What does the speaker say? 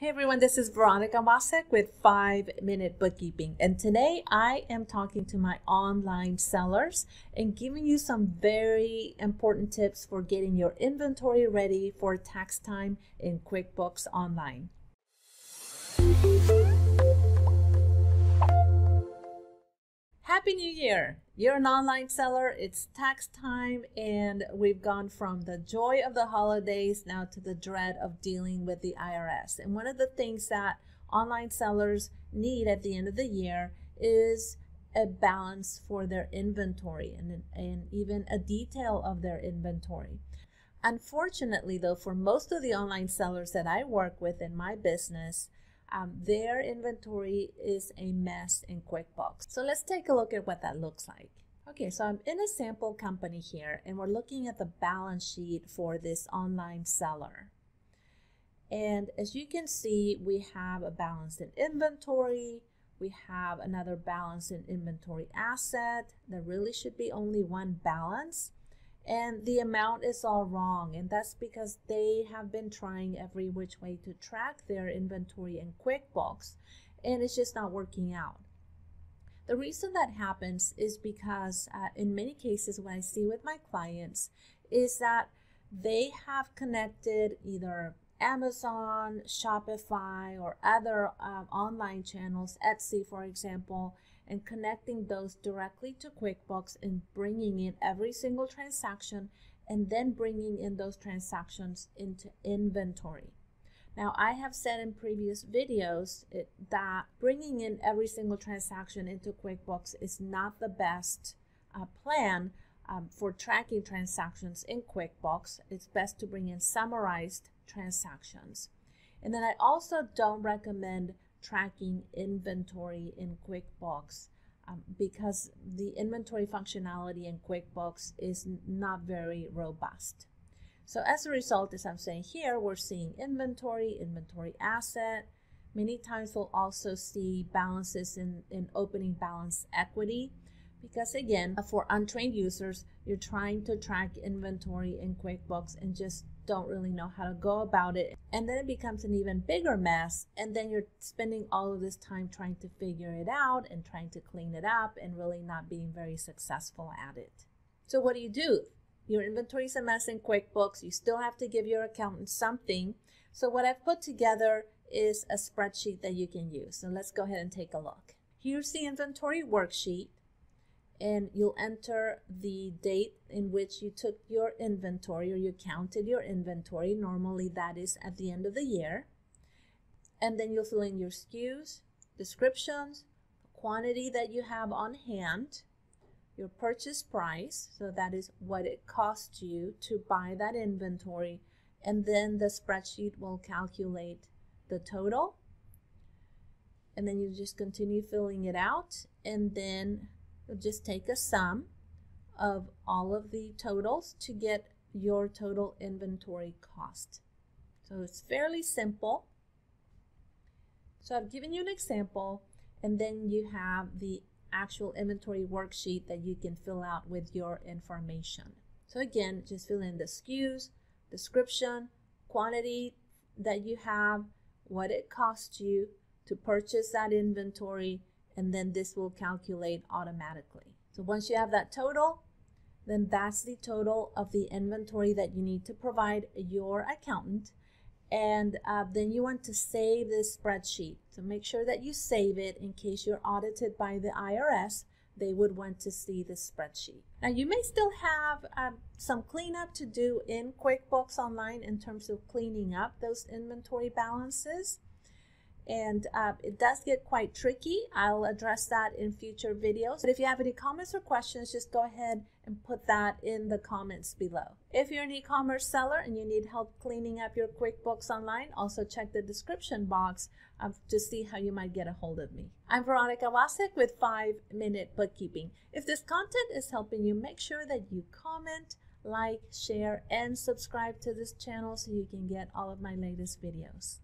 Hey everyone, this is Veronica Wasek with 5 Minute Bookkeeping. And today I am talking to my online sellers and giving you some very important tips for getting your inventory ready for tax time in QuickBooks Online. Happy New Year! You're an online seller, it's tax time, and we've gone from the joy of the holidays now to the dread of dealing with the IRS. And one of the things that online sellers need at the end of the year is a balance for their inventory and, and even a detail of their inventory. Unfortunately, though, for most of the online sellers that I work with in my business, um, their inventory is a mess in QuickBooks. So let's take a look at what that looks like. Okay, so I'm in a sample company here and we're looking at the balance sheet for this online seller. And as you can see, we have a balance in inventory, we have another balance in inventory asset. There really should be only one balance and the amount is all wrong and that's because they have been trying every which way to track their inventory in QuickBooks and it's just not working out. The reason that happens is because uh, in many cases what I see with my clients is that they have connected either Amazon, Shopify, or other uh, online channels, Etsy, for example, and connecting those directly to QuickBooks and bringing in every single transaction and then bringing in those transactions into inventory. Now, I have said in previous videos it, that bringing in every single transaction into QuickBooks is not the best uh, plan um, for tracking transactions in QuickBooks. It's best to bring in summarized transactions. And then I also don't recommend tracking inventory in QuickBooks um, because the inventory functionality in QuickBooks is not very robust. So as a result, as I'm saying here, we're seeing inventory, inventory asset. Many times we'll also see balances in, in opening balance equity because again, uh, for untrained users, you're trying to track inventory in QuickBooks and just don't really know how to go about it. And then it becomes an even bigger mess. And then you're spending all of this time trying to figure it out and trying to clean it up and really not being very successful at it. So, what do you do? Your inventory is a mess in QuickBooks. You still have to give your accountant something. So, what I've put together is a spreadsheet that you can use. So, let's go ahead and take a look. Here's the inventory worksheet and you'll enter the date in which you took your inventory or you counted your inventory. Normally that is at the end of the year. And then you'll fill in your SKUs, descriptions, quantity that you have on hand, your purchase price, so that is what it cost you to buy that inventory, and then the spreadsheet will calculate the total. And then you just continue filling it out, and then You'll just take a sum of all of the totals to get your total inventory cost. So it's fairly simple. So I've given you an example and then you have the actual inventory worksheet that you can fill out with your information. So again, just fill in the SKUs, description, quantity that you have, what it costs you to purchase that inventory, and then this will calculate automatically. So once you have that total, then that's the total of the inventory that you need to provide your accountant. And uh, then you want to save this spreadsheet. So make sure that you save it in case you're audited by the IRS. They would want to see this spreadsheet. Now you may still have um, some cleanup to do in QuickBooks Online in terms of cleaning up those inventory balances and uh, it does get quite tricky. I'll address that in future videos. But if you have any comments or questions, just go ahead and put that in the comments below. If you're an e-commerce seller and you need help cleaning up your QuickBooks Online, also check the description box to see how you might get a hold of me. I'm Veronica Wasek with 5 Minute Bookkeeping. If this content is helping you, make sure that you comment, like, share, and subscribe to this channel so you can get all of my latest videos.